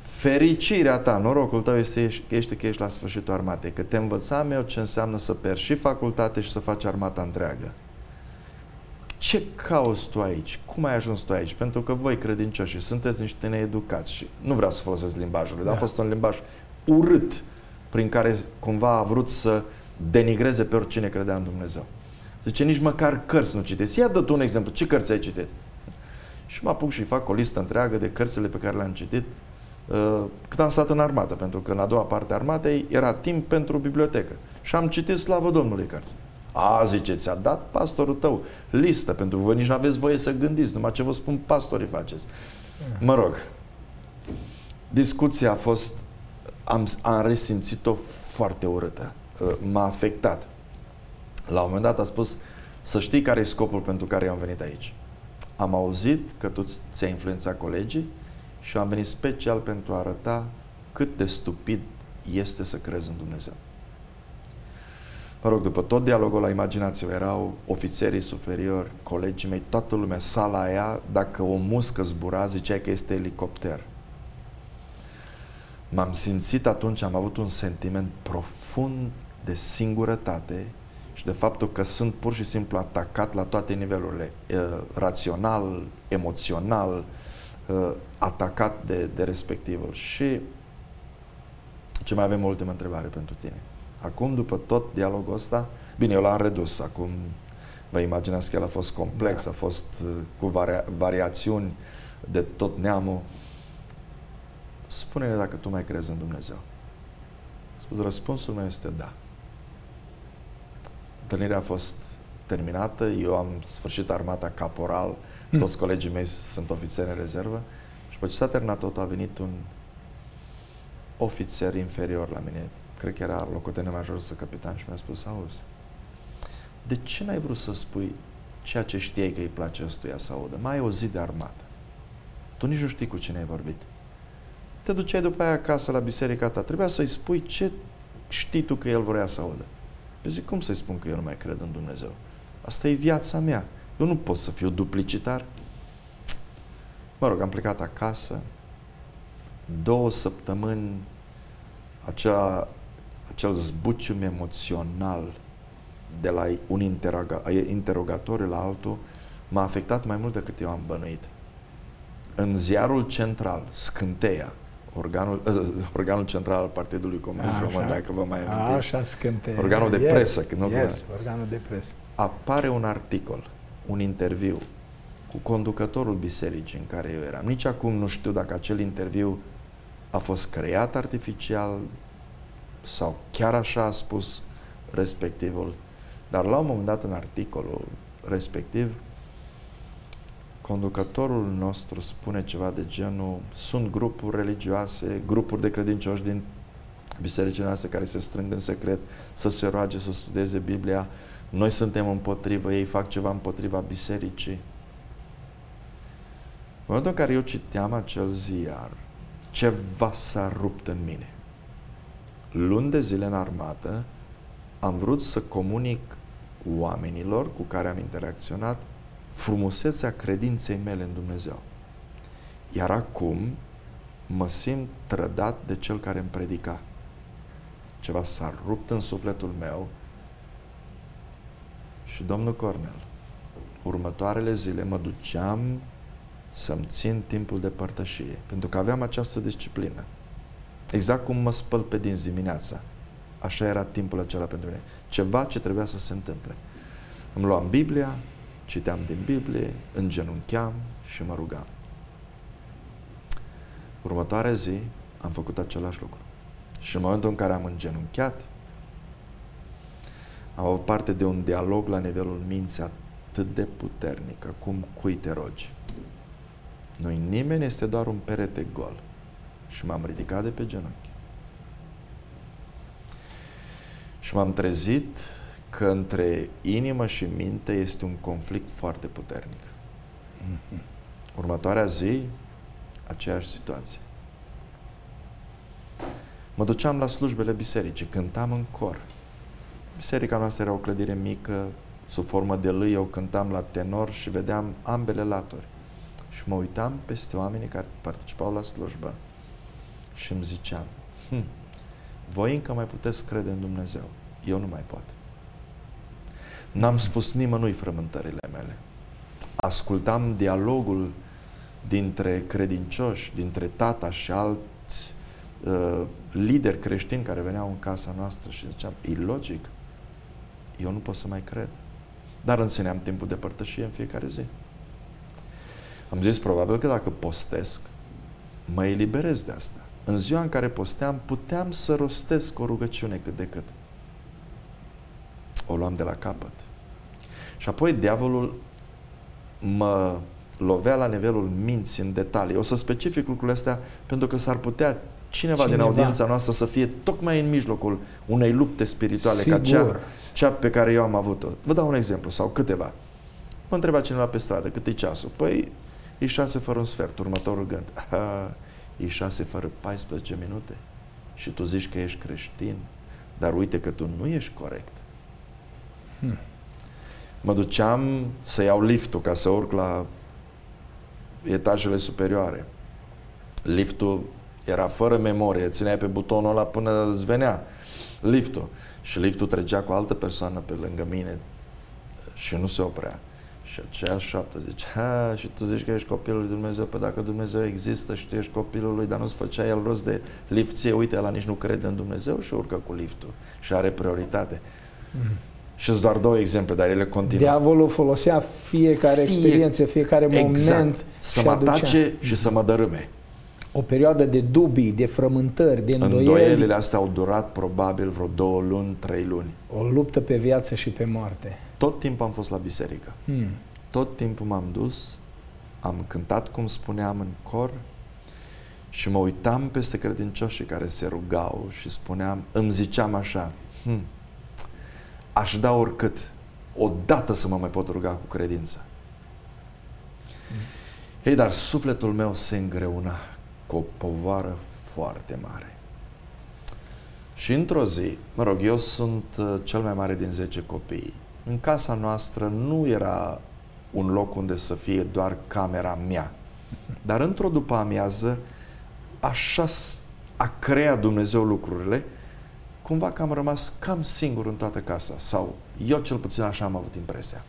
fericirea ta, norocul tău este, este că ești la sfârșitul armatei, că te învățam eu ce înseamnă să perzi și facultate și să faci armata întreagă. Ce cauți tu aici? Cum ai ajuns tu aici? Pentru că voi credincioși sunteți niște needucați și nu vreau să folosesc limbajul, da. dar a fost un limbaj urât prin care cumva a vrut să denigreze pe oricine credea în Dumnezeu. Zice, nici măcar cărți nu citeți. Ia dă tu un exemplu. Ce cărți ai citit? Și mă apuc și fac o listă întreagă de cărțile pe care le-am citit uh, cât am stat în armată, pentru că în a doua parte a armatei era timp pentru bibliotecă. Și am citit slavă Domnului cărți. A, zice, ți-a dat pastorul tău listă, pentru că voi nici nu aveți voie să gândiți, numai ce vă spun pastorii faceți. Mă rog, discuția a fost, am, am resimțit-o foarte urâtă. Uh, m-a afectat. La un moment dat a spus să știi care e scopul pentru care am venit aici. Am auzit că tu ți-ai influențat colegii și am venit special pentru a arăta cât de stupid este să crezi în Dumnezeu. Mă rog, după tot dialogul la imaginație, erau ofițerii superiori, colegii mei, toată lumea, sala aia, dacă o muscă zbura, zicea că este elicopter. M-am simțit atunci, am avut un sentiment profund de singurătate și de faptul că sunt pur și simplu atacat la toate nivelurile, rațional, emoțional, atacat de, de respectivul. Și ce mai avem o ultimă întrebare pentru tine. Acum, după tot dialogul ăsta, bine, eu l-am redus, acum vă imaginați că el a fost complex, da. a fost cu varia, variațiuni de tot neamul. Spune-ne dacă tu mai crezi în Dumnezeu. Spus, răspunsul meu este da. Întâlnirea a fost terminată, eu am sfârșit armata caporal, hmm. toți colegii mei sunt ofițeri în rezervă și după ce s-a terminat totul a venit un ofițer inferior la mine, cred că era locotenent major să capitan și mi-a spus, auzi, de ce n-ai vrut să spui ceea ce știai că îi place ăstuia să audă? Mai ai o zi de armată. Tu nici nu știi cu cine ai vorbit. Te duceai după aia acasă la biserica ta. Trebuia să-i spui ce știi tu că el vrea să audă. Păi zic, cum să-i spun că eu nu mai cred în Dumnezeu? Asta e viața mea. Eu nu pot să fiu duplicitar. Mă rog, am plecat acasă. Două săptămâni acea, acel zbucium emoțional de la un interoga, interogatoriu la altul m-a afectat mai mult decât eu am bănuit. În ziarul central, Scânteia, organul, uh, organul central al Partidului Comunist Român, dacă vă mai amintiți. Așa, Scânteia. Organul de yes, presă. Când nu yes, organul de presă. Apare un articol, un interviu cu conducătorul bisericii în care eu eram. Nici acum nu știu dacă acel interviu a fost creat artificial sau chiar așa a spus respectivul dar la un moment dat în articolul respectiv, conducătorul nostru spune ceva de genul sunt grupuri religioase, grupuri de credincioși din bisericile noastre care se strâng în secret să se roage, să studieze Biblia. Noi suntem împotrivă, ei fac ceva împotriva bisericii. În momentul în care eu citeam acel ziar, ceva s-a rupt în mine. Luni de zile în armată, am vrut să comunic oamenilor cu care am interacționat frumusețea credinței mele în Dumnezeu. Iar acum mă simt trădat de cel care îmi predica. Ceva s-a rupt în sufletul meu și domnul Cornel, următoarele zile mă duceam să-mi țin timpul de părtășie, pentru că aveam această disciplină. Exact cum mă spăl pe dinți dimineața. Așa era timpul acela pentru mine. Ceva ce trebuia să se întâmple. Îmi luam Biblia, citeam din Biblie, îngenuncheam și mă rugam. Următoarea zi am făcut același lucru. Și în momentul în care am îngenunchiat, am avut parte de un dialog la nivelul minții atât de puternic, acum cui te rogi. Noi nimeni este doar un perete gol. Și m-am ridicat de pe genunchi. Și m-am trezit că între inimă și minte este un conflict foarte puternic. Mhm. Următoarea zi, aceeași situație. Mă duceam la slujbele bisericii, cântam în cor. Biserica noastră era o clădire mică, sub formă de lâi, eu cântam la tenor și vedeam ambele laturi. Și mă uitam peste oamenii care participau la slujbă și îmi ziceam, hm, voi încă mai puteți crede în Dumnezeu. Eu nu mai pot. N-am spus nimănui frământările mele. Ascultam dialogul dintre credincioși, dintre tata și alți uh, lideri creștini care veneau în casa noastră și ziceam, e logic, eu nu pot să mai cred. Dar înțineam timpul de părtășie în fiecare zi. Am zis, probabil că dacă postesc, mă eliberez de asta. În ziua în care posteam, puteam să rostesc o rugăciune cât de cât. O luam de la capăt. Și apoi diavolul mă lovea la nivelul minții în detalii. O să specific lucrurile astea pentru că s-ar putea cineva, cineva din audiența noastră să fie tocmai în mijlocul unei lupte spirituale Sigur. ca cea, cea pe care eu am avut-o. Vă dau un exemplu sau câteva. Mă întreba cineva pe stradă, cât e ceasul? Păi, e șase fără un sfert. Următorul gând. Ha, e șase fără 14 minute. Și tu zici că ești creștin, dar uite că tu nu ești corect. Hmm. Mă duceam să iau liftul ca să urc la etajele superioare. Liftul era fără memorie, țineai pe butonul ăla până îți venea liftul. Și liftul trecea cu altă persoană pe lângă mine și nu se oprea. Și aceea șoaptă zice, ha, și tu zici că ești copilul lui Dumnezeu, pe dacă Dumnezeu există și tu ești copilul lui, dar nu-ți făcea el rost de lift, ție, uite, ăla nici nu crede în Dumnezeu și urcă cu liftul și are prioritate. Mm. Și sunt doar două exemple, dar ele continuă. Diavolul folosea fiecare Fie... experiență, fiecare moment. Exact. Să mă atace și să mă dărâme. O perioadă de dubii, de frământări, de îndoieli. Îndoielile astea au durat probabil vreo două luni, trei luni. O luptă pe viață și pe moarte. Tot timpul am fost la biserică. Hmm. Tot timpul m-am dus, am cântat cum spuneam în cor Și mă uitam peste credincioșii care se rugau și spuneam, îmi ziceam așa, hm, aș da oricât, odată să mă mai pot ruga cu credință. Mm. Ei, dar sufletul meu se îngreuna cu o povară foarte mare. Și într-o zi, mă rog, eu sunt uh, cel mai mare din 10 copii. În casa noastră nu era un loc unde să fie doar camera mea. Dar într-o după amiază, așa a creat Dumnezeu lucrurile, cumva că am rămas cam singur în toată casa. Sau eu cel puțin așa am avut impresia.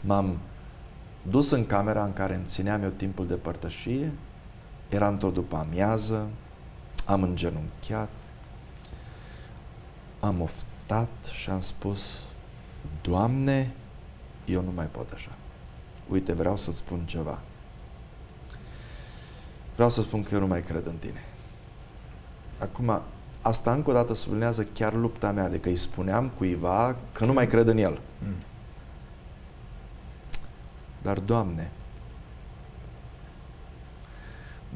M-am dus în camera în care îmi țineam eu timpul de părtășie, era într-o după amiază, am îngenunchiat, am oftat și am spus, Doamne, eu nu mai pot așa. Uite, vreau să spun ceva. Vreau să spun că eu nu mai cred în tine. Acum, asta încă o dată sublinează chiar lupta mea, de că îi spuneam cuiva că nu mai cred în el. Mm. Dar, Doamne,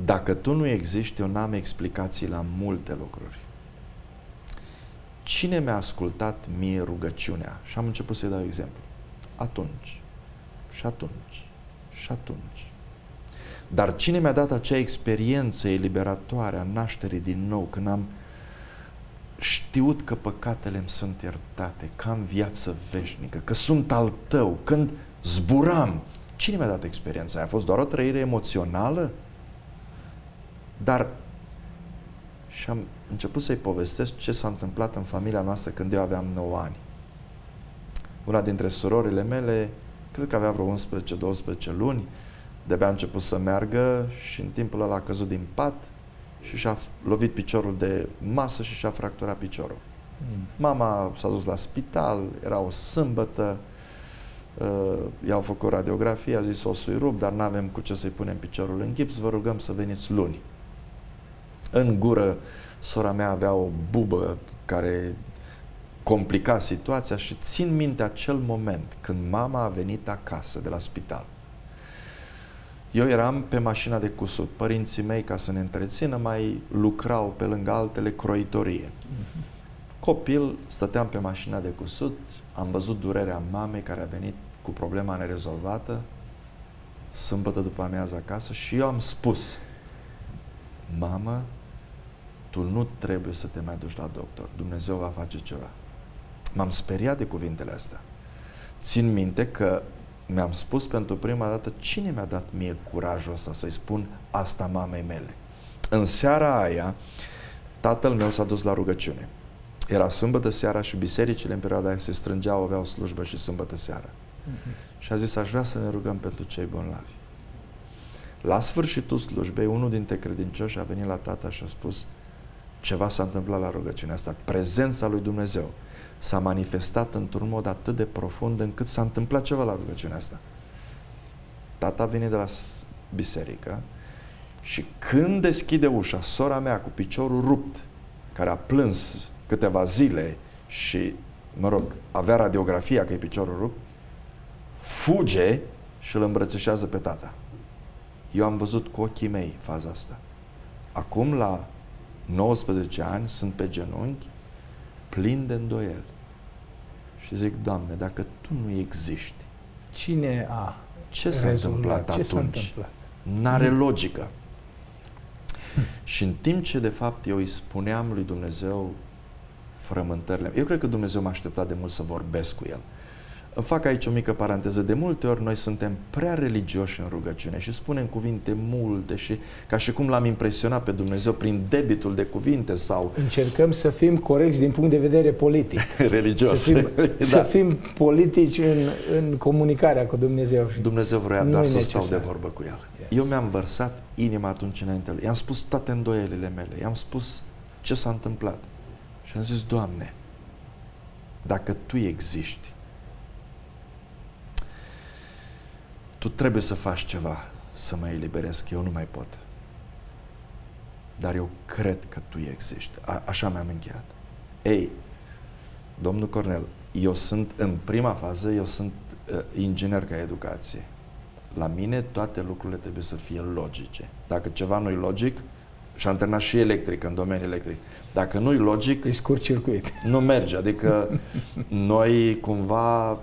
dacă Tu nu existi, eu n-am explicații la multe lucruri. Cine mi-a ascultat mie rugăciunea? Și am început să-i dau exemplu. Atunci, și atunci, și atunci. Dar cine mi-a dat acea experiență eliberatoare a nașterii din nou, când am știut că păcatele îmi sunt iertate, că am viață veșnică, că sunt al tău, când zburam, cine mi-a dat experiența aia? A fost doar o trăire emoțională? Dar și am început să-i povestesc ce s-a întâmplat în familia noastră când eu aveam 9 ani. Una dintre surorile mele, cred că avea vreo 11-12 luni, de-abia a început să meargă și în timpul ăla a căzut din pat și și-a lovit piciorul de masă și și-a fracturat piciorul. Mm. Mama s-a dus la spital, era o sâmbătă, uh, i-au făcut radiografie, a zis o rup, dar nu avem cu ce să-i punem piciorul în gips, vă rugăm să veniți luni. În gură, sora mea avea o bubă care complica situația și țin minte acel moment când mama a venit acasă de la spital. Eu eram pe mașina de cusut. Părinții mei, ca să ne întrețină, mai lucrau pe lângă altele croitorie. Copil, stăteam pe mașina de cusut, am văzut durerea mamei care a venit cu problema nerezolvată, sâmbătă după amiază acasă și eu am spus, mamă, tu nu trebuie să te mai duci la doctor. Dumnezeu va face ceva. M-am speriat de cuvintele astea. Țin minte că mi-am spus pentru prima dată cine mi-a dat mie curajul ăsta să-i spun asta mamei mele. În seara aia, tatăl meu s-a dus la rugăciune. Era sâmbătă seara și bisericile în perioada aia se strângeau, aveau slujbă și sâmbătă seara. Uh-huh. Și a zis, aș vrea să ne rugăm pentru cei bolnavi. La sfârșitul slujbei, unul dintre credincioși a venit la tata și a spus, ceva s-a întâmplat la rugăciunea asta. Prezența lui Dumnezeu s-a manifestat într-un mod atât de profund încât s-a întâmplat ceva la rugăciunea asta. Tata vine de la biserică și când deschide ușa, sora mea cu piciorul rupt, care a plâns câteva zile și, mă rog, avea radiografia că e piciorul rupt, fuge și îl îmbrățișează pe tata. Eu am văzut cu ochii mei faza asta. Acum, la 19 ani, sunt pe genunchi, plin de îndoieli. Și zic, Doamne, dacă Tu nu existi, cine a ce s-a întâmplat ce atunci? N-are mm. logică. și în timp ce, de fapt, eu îi spuneam lui Dumnezeu frământările, eu cred că Dumnezeu m-a așteptat de mult să vorbesc cu El. Fac aici o mică paranteză. De multe ori noi suntem prea religioși în rugăciune și spunem cuvinte multe și ca și cum l-am impresionat pe Dumnezeu prin debitul de cuvinte sau... Încercăm să fim corecți din punct de vedere politic. Religios. Să fim, da. să fim politici în, în comunicarea cu Dumnezeu. Dumnezeu vrea doar să necesar. stau de vorbă cu El. Yes. Eu mi-am vărsat inima atunci înainte. I-am spus toate îndoielile mele. I-am spus ce s-a întâmplat. Și am zis, Doamne, dacă Tu existi, tu trebuie să faci ceva să mă eliberesc, eu nu mai pot. Dar eu cred că tu existi. A, așa mi-am încheiat. Ei, domnul Cornel, eu sunt în prima fază, eu sunt uh, inginer ca educație. La mine toate lucrurile trebuie să fie logice. Dacă ceva nu e logic, și am terminat și electric în domeniul electric. Dacă nu e logic, e scurt circuit. Nu merge. Adică noi cumva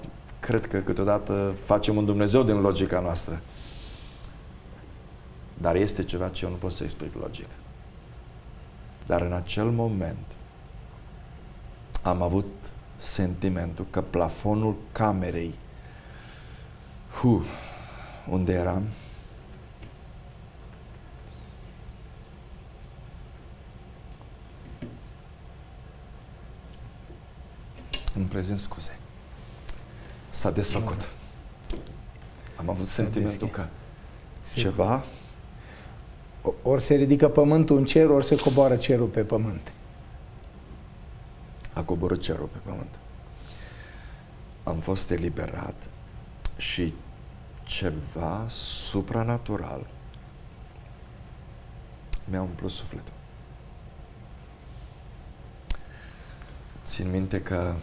cred că câteodată facem un Dumnezeu din logica noastră. Dar este ceva ce eu nu pot să explic logic. Dar în acel moment am avut sentimentul că plafonul camerei hu, unde eram în prezent scuze s-a desfăcut. Am avut sentimentul că ceva ori se ridică pământul în cer, ori se coboară cerul pe pământ. A coborât cerul pe pământ. Am fost eliberat și ceva supranatural mi-a umplut sufletul. Țin minte că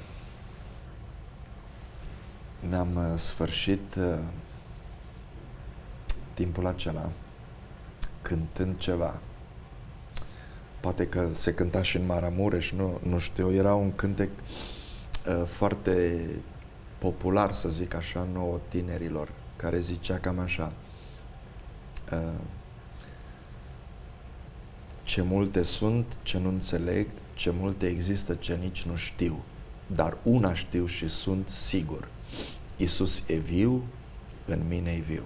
mi-am uh, sfârșit uh, timpul acela cântând ceva. Poate că se cânta și în Maramureș, nu, nu știu, era un cântec uh, foarte popular, să zic așa, nouă tinerilor, care zicea cam așa. Uh, ce multe sunt, ce nu înțeleg, ce multe există, ce nici nu știu. Dar una știu și sunt sigur. Isus e viu, în mine e viu.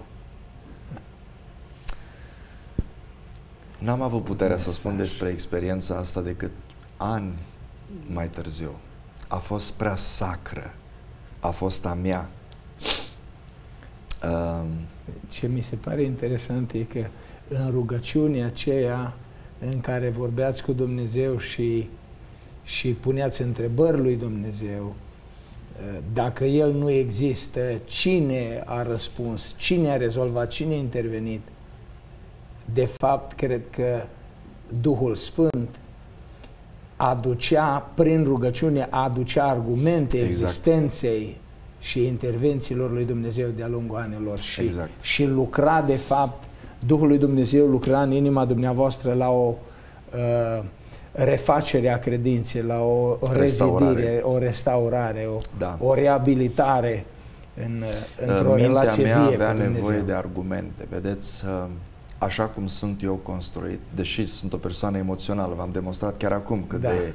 N-am avut puterea să spun despre experiența asta decât ani mai târziu. A fost prea sacră. A fost a mea. Um, Ce mi se pare interesant e că în rugăciunea aceea în care vorbeați cu Dumnezeu și, și puneați întrebări lui Dumnezeu, dacă El nu există, cine a răspuns, cine a rezolvat, cine a intervenit, de fapt, cred că Duhul Sfânt aducea, prin rugăciune, aducea argumente exact. existenței și intervențiilor lui Dumnezeu de-a lungul anilor și, exact. și lucra, de fapt, Duhul lui Dumnezeu lucra în inima dumneavoastră la o uh, refacere a credinței, la o, o rezidire, o restaurare, o, da. o reabilitare în, într-o relație mea vie avea nevoie de argumente. Vedeți, uh, așa cum sunt eu construit, deși sunt o persoană emoțională, v-am demonstrat chiar acum cât da. de...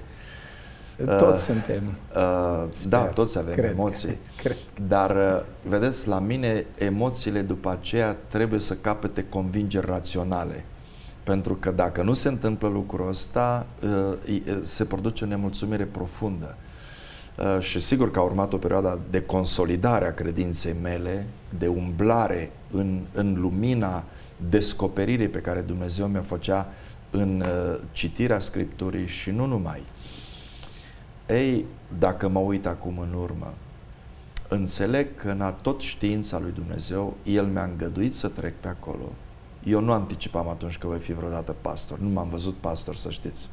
Uh, toți suntem. Uh, da, toți avem cred, emoții. Cred. Dar, uh, vedeți, la mine emoțiile după aceea trebuie să capete convingeri raționale. Pentru că dacă nu se întâmplă lucrul ăsta, uh, se produce o nemulțumire profundă. Uh, și sigur că a urmat o perioadă de consolidare a credinței mele, de umblare în, în lumina descoperirii pe care Dumnezeu mi-o făcea în uh, citirea Scripturii și nu numai. Ei, dacă mă uit acum în urmă, înțeleg că în tot știința lui Dumnezeu, El mi-a îngăduit să trec pe acolo. Eu nu anticipam atunci că voi fi vreodată pastor. Nu m-am văzut pastor, să știți.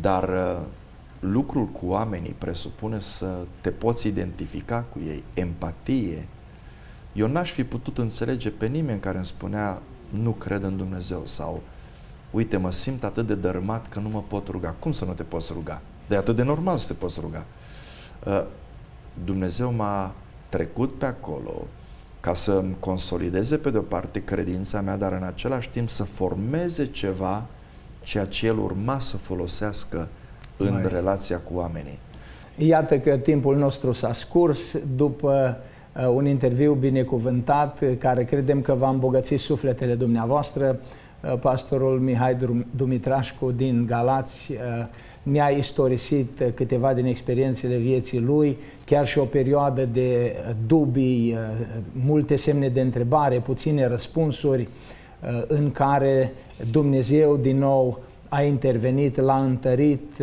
Dar uh, lucrul cu oamenii presupune să te poți identifica cu ei, empatie, eu n-aș fi putut înțelege pe nimeni care îmi spunea nu cred în Dumnezeu sau uite, mă simt atât de dărâmat că nu mă pot ruga. Cum să nu te poți ruga? De atât de normal să te poți ruga. Uh, Dumnezeu m-a trecut pe acolo ca să-mi consolideze pe de-o parte credința mea, dar în același timp să formeze ceva ceea ce El urma să folosească în Mai. relația cu oamenii. Iată că timpul nostru s-a scurs după Uh, un interviu binecuvântat uh, care credem că va îmbogăți sufletele dumneavoastră. Uh, pastorul Mihai Dumitrașcu din Galați ne-a istorisit câteva din experiențele vieții lui, chiar și o perioadă de dubii, multe semne de întrebare, puține răspunsuri, în care Dumnezeu din nou a intervenit, l-a întărit,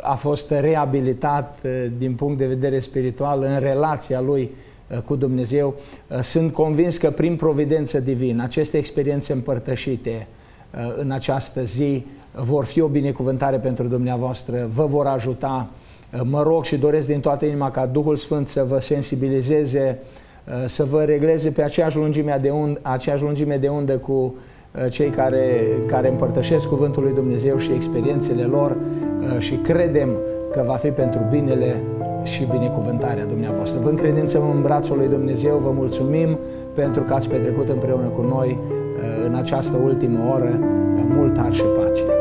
a fost reabilitat uh, din punct de vedere spiritual în relația lui uh, cu Dumnezeu. Uh, sunt convins că prin providență divină aceste experiențe împărtășite în această zi vor fi o binecuvântare pentru dumneavoastră, vă vor ajuta. Mă rog și doresc din toată inima ca Duhul Sfânt să vă sensibilizeze să vă regleze pe aceeași lungime de undă, aceeași lungime de undă cu cei care, care împărtășesc Cuvântul lui Dumnezeu și experiențele lor și credem că va fi pentru binele și binecuvântarea dumneavoastră. Vă încredințăm în brațul lui Dumnezeu, vă mulțumim pentru că ați petrecut împreună cu noi în această ultimă oră mult har și pace.